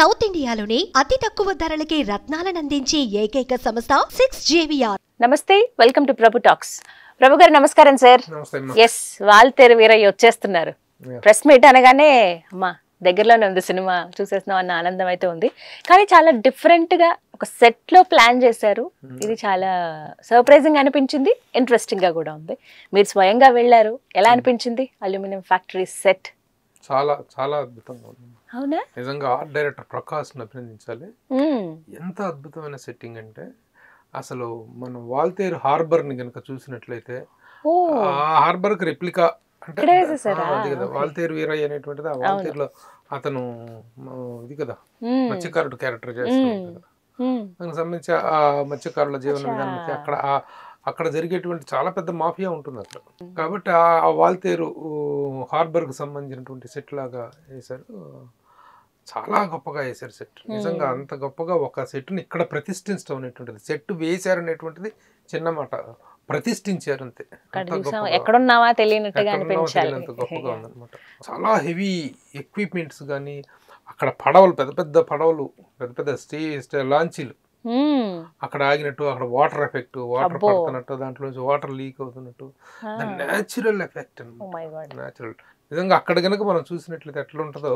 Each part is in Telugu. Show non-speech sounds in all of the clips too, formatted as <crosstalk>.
సౌత్ ఇండియాలోనే అతి తక్కువ ధరలకి రత్నాలనందించే ఏకైక సంస్థ సిక్స్ జేవిఆర్. నమస్తే welcome to Prabhu talks. Prabhu గారు నమస్కారం సార్. నమస్తే అమ్మా. ఎస్ వాల్తేరు వీరయ్య వచ్చేస్తున్నారు. ప్రెస్ మీట్ అనగానే అమ్మా దగ్గరలోనే ఉంది సినిమా చూసేస్తున్నాం అన్న ఆనందం అయితే ఉంది. కానీ చాలా డిఫరెంట్గా ఒక సెట్లో ప్లాన్ చేశారు. ఇది చాలా సర్ప్రైజింగ్ అనిపించింది. ఇంట్రెస్టింగ్గా కూడా ఉంది. మీరు స్వయంగా వెళ్ళారు. ఎలా అనిపించింది? అల్యూమినియం ఫ్యాక్టరీ సెట్ చాలా చాలా అద్భుతంగా ఉంది. అవునా నిజంగా ఆర్ట్ డైరెక్టర్ ప్రకాష్ని అభినందించాలి. ఎంత అద్భుతమైన సెట్టింగ్ అంటే అసలు మనం వాల్తేరు హార్బర్ని కనుక చూసినట్లయితే ఆ హార్బర్కి రెప్లికా అంటే. వాల్తేరు వీరయ్య అనేటువంటిది ఆ వాల్తేరులో అతను ఇది కదా. మత్స్యకారుడు క్యారెక్టర్ చేస్తున్నాడు. కదా. దానికి సంబంధించి ఆ మత్స్యకారుల జీవన. విధానానికి అక్కడ ఆ- అక్కడ జరిగేటువంటి చాలా పెద్ద మాఫియా ఉంటుంది అక్కడ కాబట్టి ఆ వాల్తేరు హార్బర్కి సంబంధించినటువంటి సెట్ లాగా వేశారు. చాలా గొప్పగా వేశారు సెట్. నిజంగా అంత గొప్పగా ఒక సెట్ని ఇక్కడ ప్రతిష్ఠించడం అనేటువంటిది సెట్ వేశారు అనేటువంటిది చిన్న మాట. ప్రతిష్ఠించారు అంతే. అంత. ఎక్కడున్నావా తెలియనట్టుగా అనిపించాలి. తెలియనంత గొప్పగా ఉందన్నమాట. చాలా హెవీ ఎక్విప్మెంట్స్ కానీ అక్కడ పడవలు పెద్ద పెద్ద పడవలు పెద్ద పెద్ద స్టే లాంచీలు. అక్కడ ఆగినట్టు అక్కడ వాటర్ ఎఫెక్ట్ వాటర్. పడుతున్నట్టు దాంట్లో నుంచి వాటర్ లీక్ అవుతున్నట్టు. Natural effect. న్యాచురల్ నిజంగా అక్కడ కనుక మనం చూసినట్లయితే ఎట్లా ఉంటుందో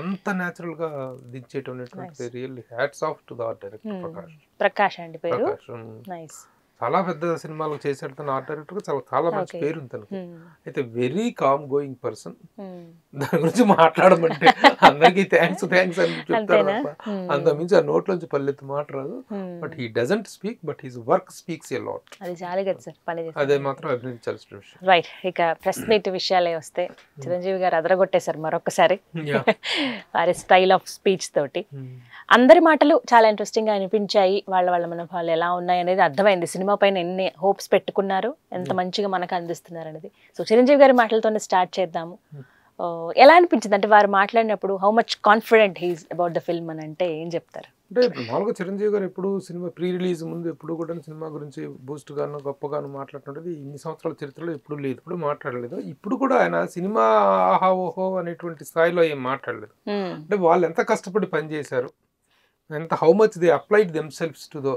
అంత న్యాచురల్గా దించేటటువంటిది really hats off to the art director. Prakash Prakash అండి పేరు. నైస్ చాలా పెద్ద సినిమాలు చేశాడు తన ఆర్ట్ డైరెక్టర్ చాలా చాలా మంచి. పేరు తనకి. అయితే వెరీ కామ్ గోయింగ్ పర్సన్ దాని గురించి మాట్లాడమంటే అందరికీ థ్యాంక్స్ థ్యాంక్స్ అని చెప్తారు. అంత మించి ఆ నోట్లోంచి పల్లెత్తు మాట రాదు. But he doesn't speak but his work speaks a lot అది మాత్రం అభినందించాల్సిన విషయం. రైట్ ఇక ప్రెస్ మీట్ విషయాలే వస్తే చిరంజీవి గారు అదరగొట్టేశారు మరొకసారి. <laughs> వారి స్టైల్ ఆఫ్ స్పీచ్ తోటి. అందరి మాటలు చాలా ఇంట్రెస్టింగ్గా అనిపించాయి. వాళ్ళ వాళ్ళ మనోభావాలు ఎలా ఉన్నాయి అనేది అర్థమైంది. సినిమా పైన ఎన్ని హోప్స్ పెట్టుకున్నారు ఎంత మంచిగా మనకు అందిస్తున్నారు అనేది సో చిరంజీవి గారి మాటలతోనే స్టార్ట్ చేద్దాము. ఓ, ఎలా అనిపించింది? అంటే వారు మాట్లాడినప్పుడు how much confident he's about the film అని అంటే ఏం చెప్తారు? అంటే మామూలుగా చిరంజీవి గారు ఎప్పుడు సినిమా ప్రీ రిలీజ్ ముందు ఎప్పుడు కూడా సినిమా గురించి బూస్ట్ గాను గొప్పగాను మాట్లాడుతుంటది ఇన్ని సంవత్సరాల చరిత్రలో ఎప్పుడు లేదు ఇప్పుడు మాట్లాడలేదు. ఇప్పుడు కూడా ఆయన సినిమా ఆహా ఓహో అనేటువంటి స్థాయిలో ఏం మాట్లాడలేదు. మ్మ్. అంటే వాళ్ళు ఎంత కష్టపడి పనిచేశారు ఎంత how much they applied themselves to the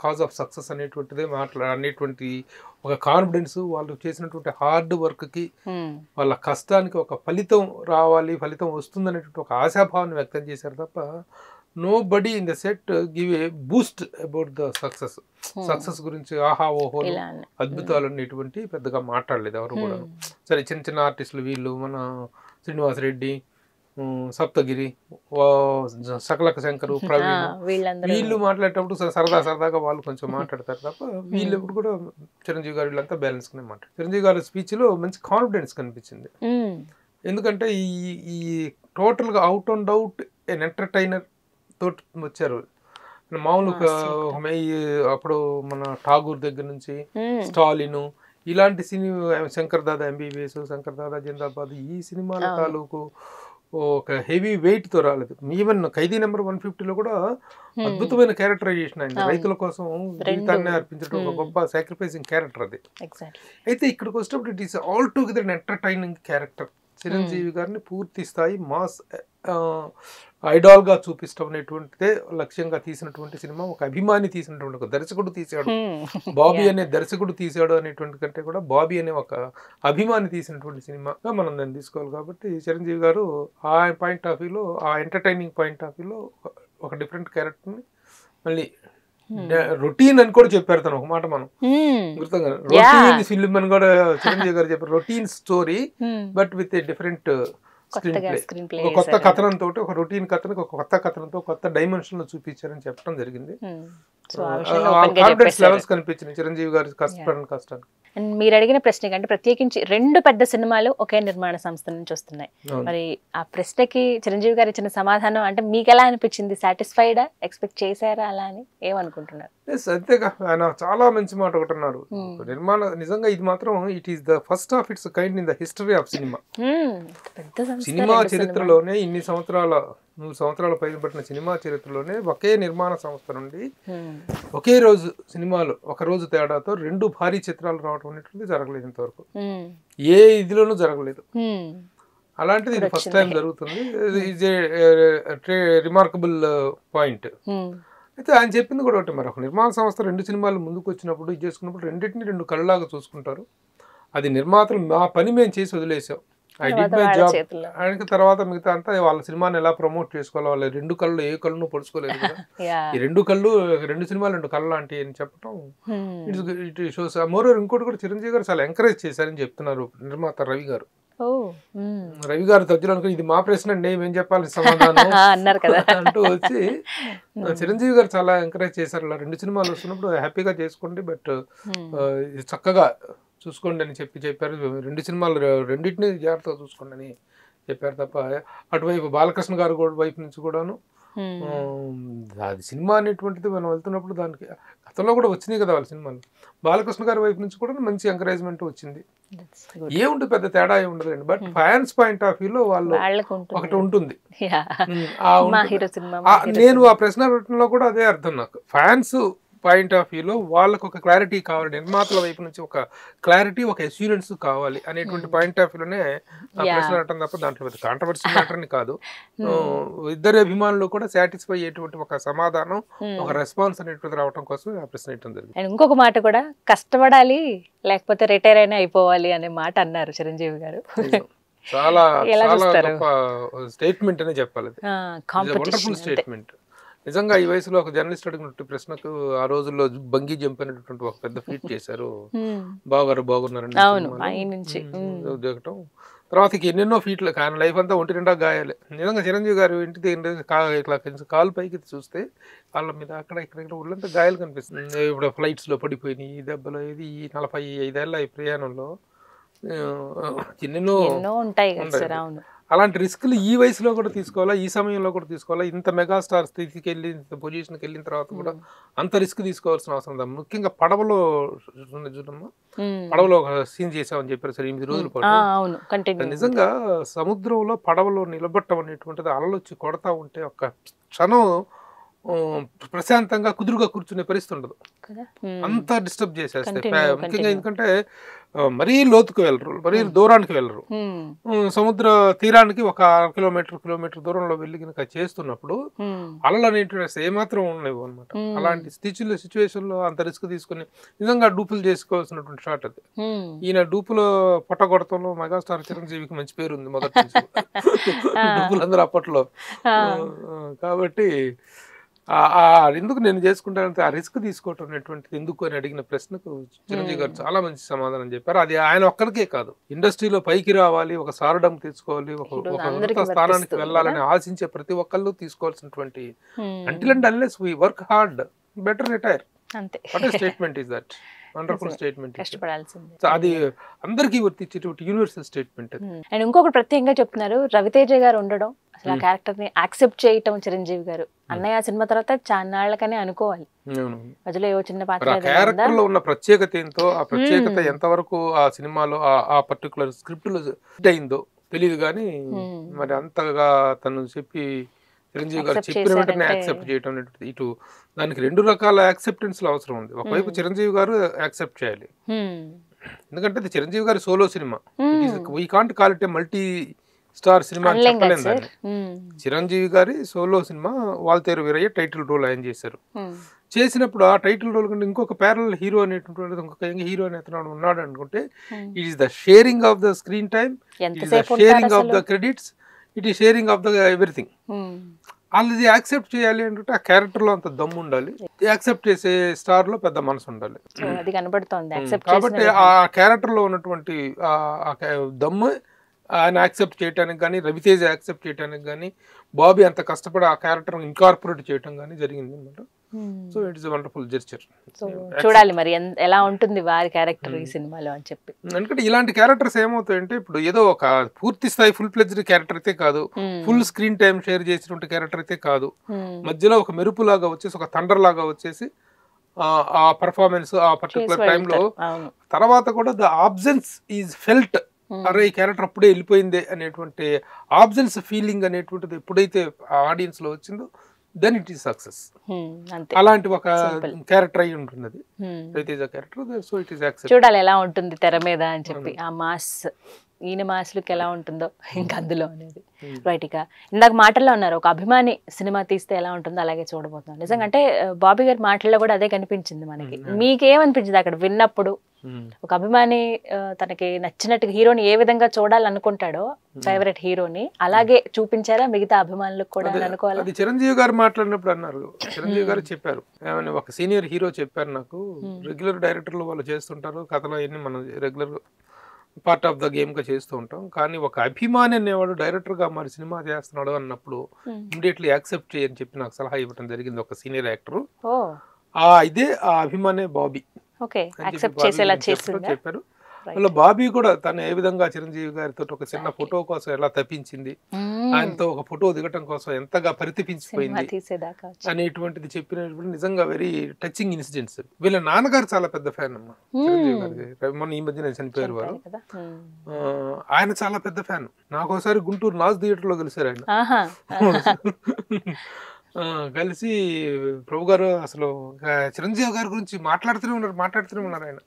cause of success అనేటువంటిదే మాట్లా అనేటువంటి ఒక కాన్ఫిడెన్స్ వాళ్ళు చేసినటువంటి హార్డ్ వర్క్కి. వాళ్ళ కష్టానికి ఒక ఫలితం రావాలి ఫలితం వస్తుందనేటువంటి ఒక ఆశాభావాన్ని వ్యక్తం చేశారు తప్ప nobody in the set give a boost about the success success గురించి ఆహా ఓహో. అద్భుతాలు అనేటువంటి పెద్దగా మాట్లాడలేదు ఎవరు కూడా. సరే చిన్న చిన్న ఆర్టిస్టులు వీళ్ళు మన శ్రీనివాస్ రెడ్డి సప్తగిరి వా- సకలక శంకరు <laughs> ప్రవీణ్ వీళ్ళు మాట్లాడేటప్పుడు సరదా <laughs> సరదాగా వాళ్ళు కొంచెం మాట్లాడతారు తప్ప <laughs> వీళ్ళు ఎప్పుడు కూడా చిరంజీవి గారు వీళ్ళంతా బ్యాలెన్స్ గానే మాట్లాడారు చిరంజీవి గారి స్పీచ్లో మంచి కాన్ఫిడెన్స్ కనిపించింది. ఎందుకంటే ఈ ఈ టోటల్గా out and out an entertainer తోటి వచ్చారు మామూలుగా అప్పుడు మన ఠాగూర్ దగ్గర నుంచి. స్టాలిన్ ఇలాంటి సినిమా శంకర్ దాదా ఎంబీబీఎస్ శంకర్ దాదా జిందాబాద్ ఈ సినిమాల. తాలూకు ఒక హెవీ వెయిట్తో రాలేదు ఈవెన్ ఖైదీ నెంబర్ వన్ ఫిఫ్టీలో కూడా. అద్భుతమైన క్యారెక్టరైజేషన్ అయింది. రైతుల కోసం జీవితాన్ని అర్పించడం ఒక. గొప్ప సాక్రిఫైసింగ్ క్యారెక్టర్ అది. అయితే ఇక్కడికి వచ్చినప్పుడు it is all together entertaining character Chiranjeevi గారిని పూర్తి స్థాయి మాస్ ఐడాల్గా చూపించడం అనేటువంటిదే లక్ష్యంగా తీసినటువంటి సినిమా ఒక అభిమాని తీసినటువంటి ఒక దర్శకుడు తీశాడు మ్మ్. బాబీ. అనే దర్శకుడు తీశాడు అనేటువంటి కంటే కూడా బాబీ అనే ఒక అభిమాని తీసినటువంటి సినిమాగా మనం దాన్ని తీసుకోవాలి కాబట్టి చిరంజీవి గారు ఆ పాయింట్ ఆఫ్ వ్యూలో ఆ ఎంటర్టైనింగ్ పాయింట్ ఆఫ్ వ్యూలో ఒక డిఫరెంట్ క్యారెక్టర్ని మళ్ళీ రొటీన్ అని కూడా చెప్పారు తను ఒక మాట మనం Yeah. రొటీన్ ఫిల్మ్ అని కూడా చిరంజీవి గారు చెప్పారు routine story. But with a different కొత్త కథనంతో ఒక రొటీన్ కథనికి ఒక కొత్త కథనంతో కొత్త డైమెన్షన్లో చూపించారని చెప్పడం జరిగింది. కాన్ఫిడెన్స్. లెవెల్స్ కనిపించినాయి. చిరంజీవి గారి కష్టపడిన కష్టానికి అండ్ మీరు అడిగిన ప్రశ్నకి అంటే ప్రత్యేకించి రెండు పెద్ద సినిమాలు ఒకే నిర్మాణ సంస్థ నుంచి వస్తున్నాయి. మరి ఆ ప్రశ్నకి చిరంజీవి గారు ఇచ్చిన సమాధానం అంటే మీకు ఎలా అనిపించింది సాటిస్ఫైడా ఎక్స్పెక్ట్ చేశారా? అలా అని ఏమనుకుంటున్నారు? అంతేగా. ఆయన చాలా మంచి మాట ఒకటి అన్నారు. నిర్మాణ నిజంగా ఇది మాత్రం it is the first of its kind in the history of cinema cinema చరిత్రలోనే ఇన్ని సంవత్సరాల నూరు సంవత్సరాల పైన పట్టిన సినిమా చరిత్రలోనే ఒకే నిర్మాణ సంస్థ నుండి. ఒకే రోజు సినిమాలు ఒక రోజు తేడాతో రెండు భారీ చిత్రాలు రావడం అనేటువంటిది జరగలేదు ఇంతవరకు. ఏ ఇదిలోనూ జరగలేదు. అలాంటిది ఇది ఫస్ట్ టైం. జరుగుతుంది. A remarkable point. అయితే ఆయన చెప్పింది కూడా ఒకటి మరి ఒక నిర్మాణ సంస్థ రెండు సినిమాలు ముందుకు వచ్చినప్పుడు ఇది చేసుకున్నప్పుడు రెండింటిని రెండు కళ్ళలాగా చూసుకుంటారు. అది నిర్మాతలు మా పని మేము చేసి వదిలేసాం. మై. ఆయనకి తర్వాత మిగతా అంతా వాళ్ళ సినిమాని ఎలా ప్రమోట్ చేసుకోవాలి? వాళ్ళ రెండు కళ్ళు ఏ కళ్ళను పొడుచుకోలేదు కదా. <laughs> ఈ రెండు కళ్ళు రెండు సినిమాలు రెండు కళ్ళు లాంటి అని చెప్పడం ఇట్స్ ఇట్ షోస్ మోర్ ఇంకోటి కూడా చిరంజీవి గారు చాలా ఎంకరేజ్ చేశారని చెప్తున్నారు నిర్మాత రవి గారు. ఓ ఉమ్. రవి గారు తజ్జులు ఇది మా ప్రశ్న అండి ఏం చెప్పాలి సమాధానం? ఆ, <laughs> అన్నారు కదా. <laughs> అంటూ వచ్చి చిరంజీవి గారు చాలా ఎంకరేజ్ చేశారు. ఇలా రెండు సినిమాలు వస్తున్నప్పుడు హ్యాపీగా చేసుకోండి బట్ చక్కగా చూసుకోండి అని చెప్పి చెప్పారు. రెండు సినిమాలు రెండింటిని జాగ్రత్తగా చూసుకోండి అని చెప్పారు తప్ప అటువైపు బాలకృష్ణ గారు కూడా వైపు నుంచి కూడాను అది సినిమా అనేటువంటిది మనం వెళ్తున్నప్పుడు దానికి గతంలో కూడా వచ్చినాయి కదా వాళ్ళ సినిమాలు. బాలకృష్ణ గారి వైపు నుంచి కూడా మంచి ఎంకరేజ్మెంట్ వచ్చింది. ఏముంటుంది పెద్ద తేడా ఏమి ఉండదండి బట్ ఫ్యాన్స్ పాయింట్ ఆఫ్ వ్యూలో వాళ్ళు ఒకటి ఉంటుంది. నేను ఆ ప్రశ్న పెట్టడంలో కూడా అదే అర్థం నాకు. ఫ్యాన్స్ పాయింట్ ఆఫ్ వ్యూలో వాళ్ళకు ఒక క్లారిటీ కావాలి నిర్మాతల వైపు నుంచి ఒక క్లారిటీ ఒక అష్యూరెన్స్ కావాలి అనేటువంటి పాయింట్ ఆఫ్ వ్యూలోనే. ప్రశ్న అట్టడం తప్ప దాంట్లో పెద్ద కాంట్రవర్సీ మ్యాటర్ అని కాదు ఆ, ఇద్దరు అభిమానులు కూడా సాటిస్ఫై అయ్యేటువంటి ఒక సమాధానం ఒక రెస్పాన్స్ అనేటువంటిది రావడం కోసం ఆ ప్రశ్న ఇవ్వడం జరిగింది. అండ్ ఇంకొక మాట కూడా కష్టపడాలి లేకపోతే రిటైర్ అయినా అయిపోవాలి అనే మాట అన్నారు చిరంజీవి గారు. చాలా <laughs> చాలా? గొప్ప స్టేట్మెంట్ అనే చెప్పాలి స్టేట్మెంట్ నిజంగా ఈ వయసులో ఒక జర్నలిస్ట్ అడిగినట్టు ప్రశ్నకు ఆ రోజుల్లో బంగీ జంప్ అనేటువంటి ఒక పెద్ద ఫీట్ చేశారు. బాగారు బాగున్నారని. దిగటం తర్వాత ఎన్నెన్నో ఫీట్లు ఆయన లైఫ్ అంతా ఒంటి నిండా గాయాలే. నిజంగా చిరంజీవి గారు ఇంటి దగ్గర ఇట్లా కాలు పైకి చూస్తే వాళ్ళ మీద అక్కడ ఇక్కడ ఇక్కడ ఒళ్ళంతా గాయాలు కనిపిస్తుంది ఇప్పుడు ఫ్లైట్స్లో పడిపోయినాయి ఈ దెబ్బలు ఇది ఈ నలభై ఐదేళ్ళ ఈ ప్రయాణంలో. ఎన్నెన్నో ఎన్నో ఉంటాయి అలాంటి రిస్క్లు ఈ వయసులో కూడా తీసుకోవాలా ఈ సమయంలో కూడా తీసుకోవాలా? ఇంత మెగాస్టార్ స్థితికి వెళ్ళి ఇంత పొజిషన్కి వెళ్ళిన తర్వాత కూడా అంత రిస్క్ తీసుకోవాల్సిన అవసరం లేదు. ముఖ్యంగా పడవలో ఉంది చూడమ్మా. పడవలో ఒక సీన్ చేసామని చెప్పారు సరే ఎనిమిది రోజుల పాటు. నిజంగా సముద్రంలో పడవలో నిలబట్టం అనేటువంటిది అలలు వచ్చి కొడతా ఉంటే ఒక క్షణం ప్రశాంతంగా కుదురుగా కూర్చునే పరిస్థితి ఉండదు. కదా? అంత డిస్టర్బ్ చేసేస్తాయి ప- ముఖ్యంగా. ఎందుకంటే మరీ లోతుకు వెళ్ళరు మరీ దూరానికి వెళ్ళరు. సముద్ర తీరానికి ఒక అర కిలోమీటర్ కిలోమీటర్ దూరంలో వెళ్ళి కనుక చేస్తున్నప్పుడు అలలు అనేటువంటి ఏమాత్రం ఉండలేవు అనమాట. అలాంటి స్థితిలో సిచ్యువేషన్లో అంత రిస్క్ తీసుకుని నిజంగా డూపులు చేసుకోవాల్సినటువంటి షాట్ అది. ఈయన డూపులో పొట్టగొడతంలో మెగాస్టార్ చిరంజీవికి మంచి పేరు ఉంది మొదటి నుంచి డూపులు అందరూ అప్పట్లో. కాబట్టి ఎందుకు నేను చేసుకుంటానంటే ఆ రిస్క్ తీసుకోవటం అనేటువంటిది ఎందుకు అని అడిగిన ప్రశ్నకు చిరంజీవి గారు చాలా మంచి సమాధానం చెప్పారు. అది ఆయన ఒక్కరికే కాదు. ఇండస్ట్రీలో పైకి రావాలి ఒక సారడం తీసుకోవాలి ఒక ఉన్నత స్థానానికి వెళ్ళాలని ఆశించే ప్రతి ఒక్కళ్ళు తీసుకోవాల్సినటువంటి. Until and unless we work hard better retire అంతే. What statement is that wonderful. Statement కష్టపడాల్సిందే అది అందరికీ వర్తించేటువంటి యూనివర్సల్ స్టేట్మెంట్. అండ్ ఇంకొకటి ప్రత్యేకంగా చెప్తున్నారు రవితేజ గారు ఉండడం అసలు ఆ క్యారెక్టర్ని యాక్సెప్ట్ చేయటం చిరంజీవి గారు అన్నయ్య సినిమా తర్వాత చాన్నాళ్ళకనే అనుకోవాలి. మధ్యలో ఏవో చిన్న పాత్ర? క్యారెక్టర్లో ఉన్న ప్రత్యేకత ఏంటో ఆ ప్రత్యేకత Hmm. ఎంతవరకు ఆ సినిమాలో ఆ- పర్టికులర్ స్క్రిప్ట్లో అయిందో తెలియదు కానీ Hmm. మరి అంతగా తను చెప్పి చిరంజీవి గారు చెప్పిన వెంటనే యాక్సెప్ట్ అనేటువంటిది ఇటు దానికి రెండు రకాల యాక్సెప్టెన్స్ అవసరం ఉంది ఒకవైపు Hmm. చిరంజీవి గారు యాక్సెప్ట్ చేయాలి ఉమ్. ఎందుకంటే ఇది చిరంజీవి గారి solo cinema. We can't call it multi star cinema అని అనలేం కదా చెప్పలేం సార్ దాన్ని ఉమ్. చిరంజీవి గారి solo cinema Waltair Veerayya title role ఆయన చేశారు. చేసినప్పుడు ఆ టైటిల్ రోల్ కంటే ఇంకొక ప్యారల్ హీరో అనేటువంటిది ఇంకొక హీరో అని అతను ఉన్నాడు అనుకుంటే. It is the sharing of the screen time it is the sharing of the credits it is sharing of the everything. వాళ్ళది యాక్సెప్ట్ చేయాలి అంటే ఆ క్యారెక్టర్లో అంత దమ్ము ఉండాలి. యాక్సెప్ట్ చేసే స్టార్లో పెద్ద మనసు ఉండాలి. అది కనబడుతోంది. కాబట్టి ఆ క్యారెక్టర్లో ఉన్నటువంటి దమ్ము ఆయన యాక్సెప్ట్ చేయడానికి కానీ రవితేజ యాక్సెప్ట్ చేయడానికి కానీ బాబీ అంత కష్టపడి ఆ క్యారెక్టర్ ఇన్కార్పొరేట్ చేయడం కానీ జరిగింది అనమాట so it is wonderful gesture so చూడాలి మరి ఎలా ఉంటుంది వారి క్యారెక్టర్ ఈ సినిమాలో అని చెప్పి. ఎందుకంటే ఇలాంటి క్యారెక్టర్స్ ఏమవుతాయంటే ఇప్పుడు ఏదో ఒక పూర్తి స్థాయి ఫుల్ ప్లెజ్డ్ క్యారెక్టర్ అయితే కాదు. ఫుల్ స్క్రీన్ టైం షేర్ చేసినటువంటి క్యారెక్టర్ అయితే కాదు. ఉమ్. మధ్యలో ఒక మెరుపు లాగా వచ్చేసి ఒక థండర్ లాగా వచ్చేసి ఆ- పర్ఫార్మెన్స్ ఆ పర్టికులర్ టైంలో తర్వాత కూడా ద ఆబ్సెన్స్ ఈజ్ ఫెల్ట్. అరే ఈ క్యారెక్టర్ అప్పుడే వెళ్ళిపోయిందే అనేటువంటి ఆబ్సెన్స్ ఫీలింగ్ అనేటువంటిది ఎప్పుడైతే ఆడియన్స్లో వచ్చిందో దెన్ ఇట్ ఈస్ సక్సెస్ అలాంటి ఒక. క్యారెక్టర్ అయి ఉంటుంది. Raviteja character so it is చూడాలి ఎలా ఉంటుంది తెర మీద అని చెప్పి. ఆ మాస్ ఈయన మాస్ లుక్ ఎలా ఉంటుందో ఇంకా అందులో అనేది. రైట్ ఇక. ఇందాక మాటల్లో ఉన్నారు ఒక అభిమాని సినిమా తీస్తే ఎలా ఉంటుందో అలాగే చూడబోతున్నాం. నిజంగా అంటే ఆ, బాబీ గారి మాటల్లో కూడా అదే కనిపించింది మనకి. మీకేమనిపించింది అక్కడ విన్నప్పుడు? ఒక అభిమాని తనకి నచ్చినట్టుగా హీరోని ఏ విధంగా చూడాలనుకుంటాడో ఫేవరెట్ హీరోని అలాగే చూపించారా మిగతా అభిమానులకు కూడా అని అనుకోవాలి? అది చిరంజీవి గారు మాట్లాడినప్పుడు అన్నారు. చిరంజీవి గారు చెప్పారు. ఒక సీనియర్ హీరో చెప్పారు నాకు. రెగ్యులర్ డైరెక్టర్లు వాళ్ళు చేస్తుంటారు. కథలు అవన్నీ మనం రెగ్యులర్ పార్ట్ ఆఫ్ ద గేమ్గా చేస్తూ ఉంటాం. కానీ ఒక అభిమాని అనేవాడు డైరెక్టర్గా మరి సినిమా చేస్తున్నాడు అన్నప్పుడు ఇమీడియట్లీ యాక్సెప్ట్ చేయని చెప్పి నాకు సలహా ఇవ్వడం జరిగింది ఒక సీనియర్ యాక్టర్ ఆ ఇదే ఆ అభిమానే బాబీ. ఓకే యాక్సెప్ట్ చేసేలా చేసిందా? చెప్పారు. అందులో బాబీ కూడా తను ఏ విధంగా చిరంజీవి గారితో ఒక చిన్న ఫోటో కోసం ఎలా తప్పించింది మ్మ్. ఆయనతో ఒక ఫోటో దిగటం కోసం ఎంతగా పరితపించిపోయింది. అనేటువంటిది చెప్పినటువంటి నిజంగా వెరీ టచింగ్ ఇన్సిడెంట్స్ వీళ్ళ నాన్నగారు చాలా పెద్ద ఫ్యాన్ అమ్మా చిరంజీవి గారికి రవి- మొన్న ఈ మధ్యన చనిపోయారు వారు. ఆ, ఆయన చాలా పెద్ద ఫ్యాన్. నాకు ఒకసారి గుంటూరు నాజ్ థియేటర్లో కలిసారు ఆయన <laughs> <laughs> కలిసి ప్రభు గారు అసలు చిరంజీవి గారి గురించి మాట్లాడుతూనే ఉన్నారు మాట్లాడుతూనే ఉన్నారు ఆయన.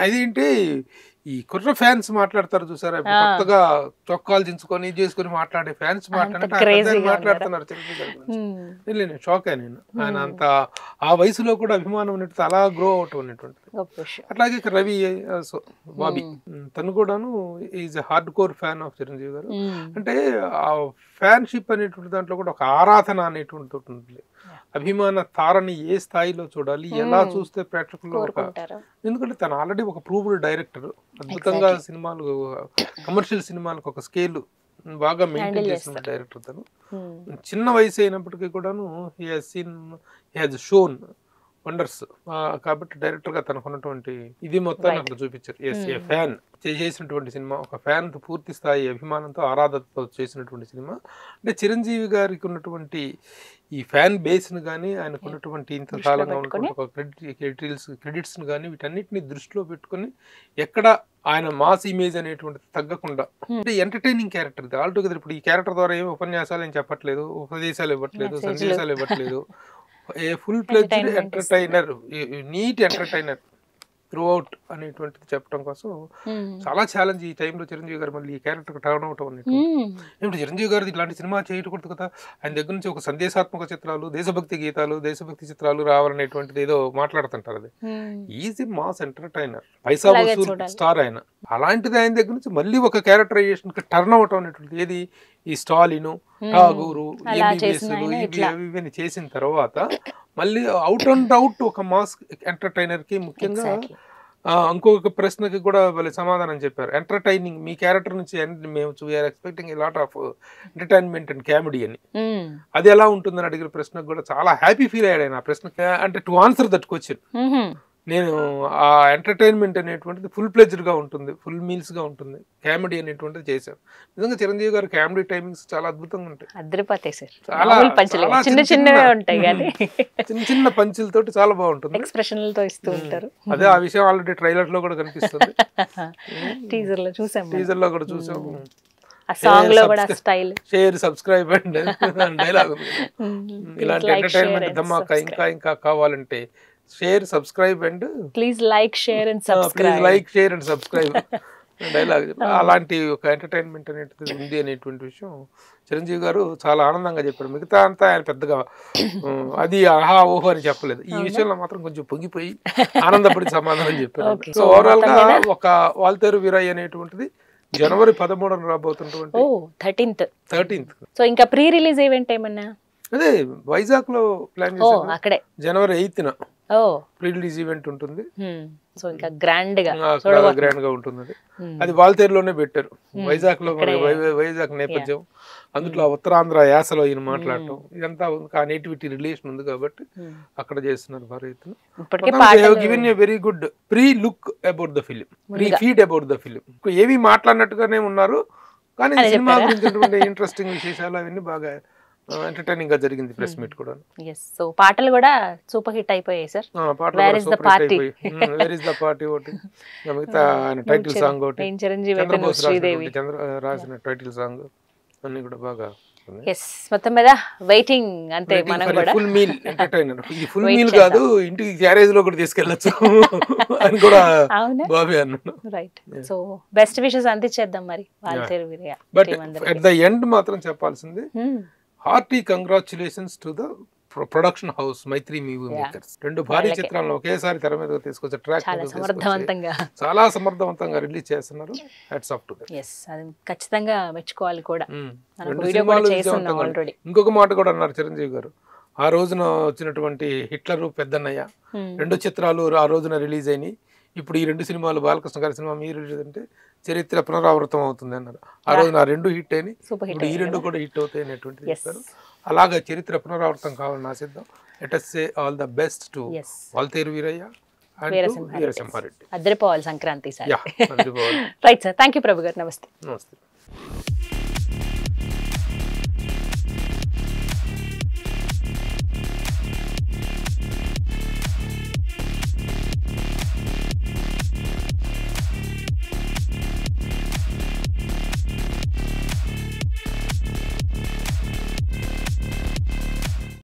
అదేంటి <laughs> ఈ కుర్ర ఫ్యాన్స్ మాట్లాడతారు చూసారా. కొత్తగా చొక్కాలు దించుకొని ఇది చేసుకొని మాట్లాడే ఫ్యాన్స్ మాట్లాడుతున్నారు నేను షాక్ నేను. ఆయన అంత ఆ వయసులో కూడా అభిమానం ఉన్నట్టు అలా గ్రో అవటం విషయం అట్లాగే రవి బాబీ. తను కూడాను is hard core fan of Chiranjeevi గారు. అంటే ఆ ఫ్యాన్షిప్ అనేటువంటి దాంట్లో కూడా ఒక ఆరాధన అనేటువంటి ఉంటుంది. అభిమాన తారని ఏ స్థాయిలో చూడాలి ఎలా చూస్తే ప్రేక్షకుల్లో ఒక ఎందుకంటే తను ఆల్రెడీ ఒక ప్రూవ్డ్ డైరెక్టర్ అద్భుతంగా సినిమాలు కమర్షియల్ సినిమాలకు ఒక స్కేల్ బాగా మెయింటైన్ చేసిన డైరెక్టర్ తను. మ్మ్. చిన్న వయసు అయినప్పటికీ కూడాను he has seen he has shown wonders కాబట్టి డైరెక్టర్గా తనకు ఉన్నటువంటి ఇది మొత్తాన్ని అక్కడ చూపించారు. ఎస్ ఏ ఫ్యాన్ చేసినటువంటి సినిమా ఒక ఫ్యాన్ పూర్తి స్థాయి అభిమానంతో ఆరాధనతో చేసినటువంటి సినిమా. అంటే చిరంజీవి గారికి ఉన్నటువంటి ఈ ఫ్యాన్ బేస్ని కానీ ఆయనకు ఉన్నటువంటి ఇంత కాలంగా ఉన్నటువంటి క్రెడిట్ క్రెడిట్స్ క్రెడిట్స్ని కానీ వీటన్నిటిని దృష్టిలో పెట్టుకొని ఎక్కడ ఆయన మాస్ ఇమేజ్ అనేటువంటిది తగ్గకుండా అంటే ఎంటర్టైనింగ్ క్యారెక్టర్ ఇది ఆల్ టుగెదర్ ఇప్పుడు ఈ క్యారెక్టర్ ద్వారా ఏమి ఉపన్యాసాలు ఏం చెప్పట్లేదు ఉపదేశాలు ఇవ్వట్లేదు. సందేశాలు ఇవ్వట్లేదు. <laughs> A full Entertainment entertainer neat entertainer throughout అనేటువంటిది చెప్పడం కోసం మ్మ్. చాలా ఛాలెంజ్ ఈ టైంలో చిరంజీవి గారు మళ్ళీ ఈ క్యారెక్టర్ టర్న్ అవుట్ అనేది. ఏమిటి చిరంజీవి గారు ఇలాంటి సినిమా చేయకూడదు కదా ఆయన దగ్గర నుంచి ఒక సందేశాత్మక చిత్రాలు దేశభక్తి గీతాలు దేశభక్తి చిత్రాలు రావాలనేటువంటిది ఏదో మాట్లాడుతుంటారు అది. ఈజీ మాస్ ఎంటర్టైనర్ పైసా వసూల్. స్టార్ ఆయన అలాంటిది ఆయన దగ్గర నుంచి మళ్ళీ ఒక క్యారెక్టరైజేషన్ టర్న్ అవుట్ అనేటువంటిది ఏది ఈ స్టాలిను ఠాగూరు ఇవన్నీ చేసిన తర్వాత మళ్ళీ అవుట్ అండ్ అవుట్ ఒక మాస్ ఎంటర్టైనర్కి ముఖ్యంగా ఇంకొక ప్రశ్నకి కూడా వాళ్ళు సమాధానం చెప్పారు. ఎంటర్టైనింగ్ మీ క్యారెక్టర్ నుంచి మేము we're expecting lot of entertainment and comedy అని. అది ఎలా ఉంటుందని అడిగిన ప్రశ్నకు కూడా చాలా హ్యాపీ ఫీల్ అయ్యాడు ఆయన. ఆ ప్రశ్న అంటే టు ఆన్సర్ దట్ క్వశ్చన్. నేను ఆ ఎంటర్టైన్మెంట్ అనేటువంటిది ఫుల్ ప్లెజ్డ్గా ఉంటుంది ఫుల్ మీల్స్గా ఉంటుంది. కామెడీ అనేటువంటిది చేశాను. నిజంగా చిరంజీవి గారు కామెడీ టైమింగ్స్ చాలా అద్భుతంగా ఉంటాయి. అదిరిపోతాయి సార్. చాలా- చిన్న చిన్నవే ఉంటాయి కానీ. <laughs> చిన్న చిన్న పంచులతోటి చాలా బాగుంటుంది. ఎక్స్ప్రెషన్లతో ఇస్తూ ఉంటారు. అదే ఆ విషయం ఆల్రెడీ ట్రైలర్లో కూడా కనిపిస్తుంది. <laughs> టీజర్లో చూసాం. టీజర్లో కూడా చూసాం. ఆ సాంగ్లో కూడా subscribe- style share subscribe and dialogue ఇలాంటి ఎంటర్టైన్మెంట్ ధమాకా ఇంకా ఇంకా కావాలంటే share subscribe and please like share and subscribe like share and subscribe dialogue అలాంటి ఒక ఎంటర్టైన్మెంట్ అనేటిది ఉంది అనేటువంటి విషయం చిరంజీవి గారు చాలా ఆనందంగా చెప్పారు. మిగతా అంతా ఆయన పెద్దగా అది ఆహా ఓహో అని చెప్పలేదు. ఈ విషయంలో మాత్రం కొంచెం పొంగిపోయి ఆనందపడి సమాధానం చెప్పారు. సో ఓవరాల్గా ఒక వాల్తేరు వీరయ్య అనేటువంటిది జనవరి పదమూడున రాబోతున్నటువంటి థర్టీన్త్ థర్టీన్త్ సో ఇంకా ప్రీ రిలీజ్ ఈవెంట్ ఏమన్నా అదే వైజాగ్లో ప్లాన్ చేశారు అక్కడే. జనవరి ఎయిత్ న ఓ. ప్రీ రిలీజ్ ఈవెంట్ ఉంటుంది. సో ఇంకా గ్రాండ్గా గ్రాండ్గా ఉంటుంది అది. వాల్తేరులోనే పెట్టారు. వైజాగ్లో వైజాగ్ నేపథ్యం. అందులో ఉత్తరాంధ్ర యాసలో ఈయన మాట్లాడటం. ఇదంతా. ఆ నేటివిటీ రిలేషన్ ఉంది కాబట్టి అక్కడ చేస్తున్నారు భారీ given a very good pre look about the film pre feed about the film ఏవి మాట్లాడినట్టుగానే ఉన్నారు. కానీ సినిమా గురించి ఇంట్రెస్టింగ్ విశేషాలు అవన్నీ బాగా ఎంటర్టైనింగ్గా జరిగింది ప్రెస్ మీట్ కూడా ఎస్ సో పాటలు కూడా సూపర్ హిట్ అయిపోయాయి sir Where is the party? Where is the party ఒకటి? మిగతా <laughs> ఆయన టైటిల్ సాంగ్ ఒకటి. చంద్రబోస్ శ్రీదేవి. చంద్ర రాసిన టైటిల్ సాంగ్ అన్ని కూడా బాగా ఎస్ మొత్తం మీద వెయిటింగ్ అంతే మనం కూడా. ఫుల్ మీల్ ఎంటర్టైనర్ ఇది ఫుల్ మీల్. కాదు ఇంటికి గ్యారేజ్లో కూడా తీసుకెళ్ళచ్చు <laughs> అని కూడా బాబీ అన్నాను రైట్ సో బెస్ట్ విషెస్ అందించేద్దాం మరి వాళ్ళ బట్. అట్ ద ఎండ్ మాత్రం చెప్పాల్సింది Hmm. Hearty congratulations to the production house Mythri movie makers. రెండు భారీ. చిత్రాలను ఒకేసారి తెర మీద తీసుకొచ్చే ట్రాక్ చాలా సమర్థవంతంగా. చాలా సమర్థవంతంగా రిలీజ్ చేస్తున్నారు. హెడ్స్ ఆఫ్ టు ఖచ్చితంగా మెచ్చుకోవాలి కూడా. ఆల్రెడీ ఇంకొక మాట కూడా అన్నారు చిరంజీవి గారు. ఆ రోజున వచ్చినటువంటి హిట్లర్ పెద్దన్నయ్య. రెండు చిత్రాలు ఆ రోజున రిలీజ్ అయినాయి. ఇప్పుడు ఈ రెండు సినిమాలు బాలకృష్ణ గారి సినిమా మీరు అంటే చరిత్ర పునరావృతం అవుతుంది అన్నారు. ఆ రోజున ఆ రెండు హిట్ అయినాయి. హిట్ ఇప్పుడు ఈ రెండు కూడా హిట్ అవుతాయి అనేటువంటిది ఎస్ చెప్పారు. అలాగా చరిత్ర పునరావృతం కావాలని ఆశిద్దాం. Let us say all the best to Waltair Veerayya అద్దరిపోవాలి Sankranti sir right sir thank you Prabhu గారు. నమస్తే. నమస్తే.